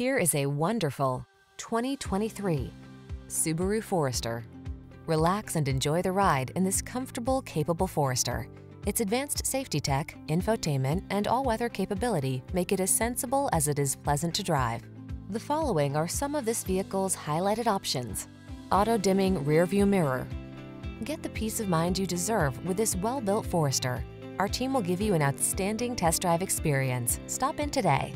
Here is a wonderful 2023 Subaru Forester. Relax and enjoy the ride in this comfortable, capable Forester. Its advanced safety tech, infotainment, and all-weather capability make it as sensible as it is pleasant to drive. The following are some of this vehicle's highlighted options. Auto-dimming rearview mirror. Get the peace of mind you deserve with this well-built Forester. Our team will give you an outstanding test drive experience. Stop in today.